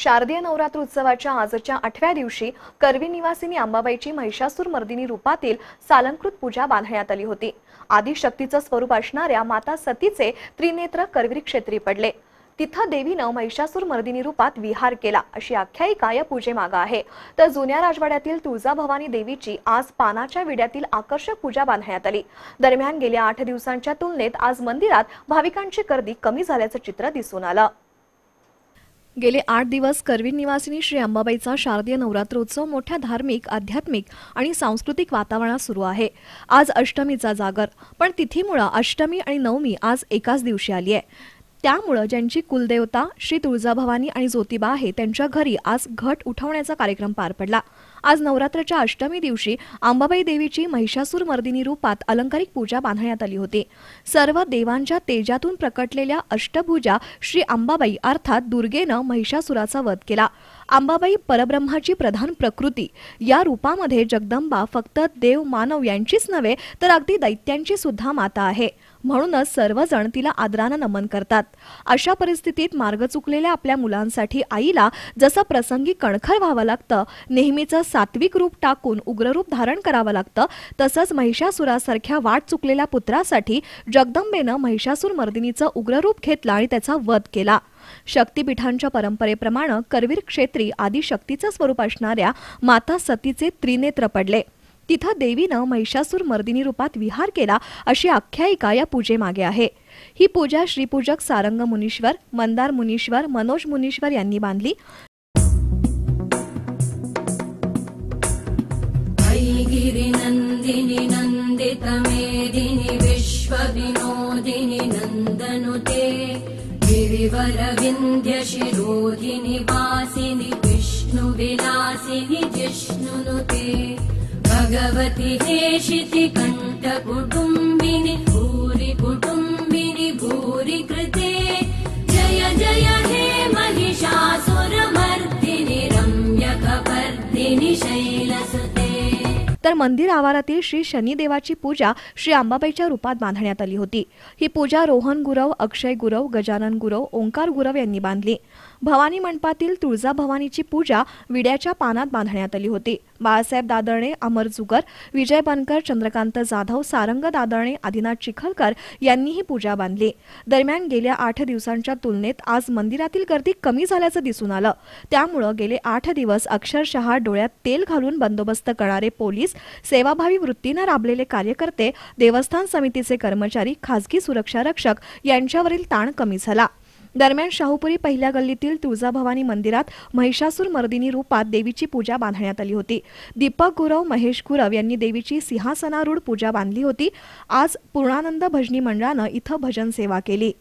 शारदीय नवरात्र उत्सवाच्या आजच्या आठव्या दिवशी करवी निवासिनी अंबाबाईची महिषासूर मर्दिनी रूपातील सालंकृत पूजा बांधण्यात आली होती. आदिशक्तीचं स्वरूप असणाऱ्या माता सतीचे त्रिनेत्र करवीर क्षेत्री पडले. तिथं देवीनं महिषासूर मर्दिनी रूपात विहार केला अशी आख्यायिका या पूजेमागं आहे. तर जुन्या राजवाड्यातील तुळजाभवानी देवीची आज पानाच्या विड्यातील आकर्षक पूजा बांधण्यात आली. दरम्यान गेल्या आठ दिवसांच्या तुलनेत आज मंदिरात भाविकांची गर्दी कमी झाल्याचं चित्र दिसून आलं. गेले आठ दिवस करवीर निवासिनी श्री अंबाबाईचा शारदीय नवरात्रोत्सव मोठ्या धार्मिक आध्यात्मिक आणि सांस्कृतिक वातावरणात सुरू आहे. आज अष्टमीचा जागर पण तिथीमुळं अष्टमी आणि नवमी आज एकाच दिवशी आली आहे. त्यामुळं ज्यांची कुलदेवता श्री तुळजाभवानी आणि ज्योतिबा आहे त्यांच्या घरी आज घट उठवण्याचा कार्यक्रम पार पडला. आज नवरात्राच्या अष्टमी दिवशी अंबाबाई देवीची महिषासूर मर्दिनी रूपात अलंकारिक पूजा बांधण्यात आली होती. सर्व देवांच्या तेजातून प्रकटलेल्या अष्टभुजा श्री अंबाबाई अर्थात दुर्गेनं महिषासुराचा वध केला. अंबाबाई परब्रह्माची प्रधान प्रकृती. या रूपामध्ये जगदंबा फक्त देव मानव यांचीच नव्हे तर अगदी दैत्यांची सुद्धा माता आहे. म्हणूनच सर्वजण तिला आदरानं नमन करतात. अशा परिस्थितीत मार्ग चुकलेल्या आपल्या मुलांसाठी आईला जसं प्रसंगी कणखर व्हावं लागतं नेहमीचं सात्विक रूप टाकून उग्ररूप धारण करावं लागतं तसंच महिषासुरासारख्या वाट चुकलेल्या पुत्रासाठी जगदंबेनं महिषासूर मर्दिनीचं उग्ररूप घेतलं आणि त्याचा वध केला. शक्तीपीठांच्या परंपरेप्रमाणे करवीर क्षेत्री आदिशक्तीचं स्वरूप असणाऱ्या माता सतीचे त्रिनेत्र पडले. तिथं देवीनं महिषासूर मर्दिनी रूपात विहार केला अशी आख्यायिका या पूजेमागे आहे. ही पूजा श्रीपूजक सारंग मुनीश्वर मंदार मुनीश्वर मनोज मुनीश्वर यांनी बांधली. गिरिनन्दिनि नन्दितमेदिनि विश्वविनोदिनि नन्दनुते गिरिवरविन्द्यशिरोधिनि वासिनि विष्णुविलासिनि जिष्णुनुते भगवति हेशिति कण्ठकुटुम्बिनि भूरि कुटुम्बिनि भूरि कृते जय जय हे महिषासुरमर्दिनि रम्यकपर्दिनि शैलसुते तर मंदिर आवारातील श्री शनिदेवाची पूजा श्री अंबाबाईच्या रूपात बांधण्यात आली होती. ही पूजा रोहन गुरव अक्षय गुरव गजानन गुरव ओंकार गुरव यांनी बांधली. भवानी मंडपातील तुळजा भवानीची पूजा विड्याच्या पानात बांधण्यात आली होती. बाळासाहेब दादळणे अमर जुगर विजय बनकर चंद्रकांत जाधव सारंग दादळणे आदिनाथ चिखलकर यांनी ही पूजा बांधली. दरम्यान गेल्या आठ दिवसांच्या तुलनेत आज मंदिरातील गर्दी कमी झाल्याचं दिसून आलं. त्यामुळं गेले आठ दिवस अक्षरशः डोळ्यात तेल घालून बंदोबस्त करणारे पोलीस पोलीस सेवाभावी वृत्तीनं राबलेले कार्यकर्ते देवस्थान समितीचे कर्मचारी खासगी सुरक्षा रक्षक यांच्यावरील ताण कमी झाला. दरम्यान शाहूपुरी पहिल्या गल्लीतील तुळजाभवानी मंदिरात महिषासूर मर्दिनी रूपात देवीची पूजा बांधण्यात आली होती. दीपक गुरव महेश गुरव यांनी देवीची सिंहासनारूढ पूजा बांधली होती. आज पूर्णानंद भजनी मंडळानं इथं भजन सेवा केली.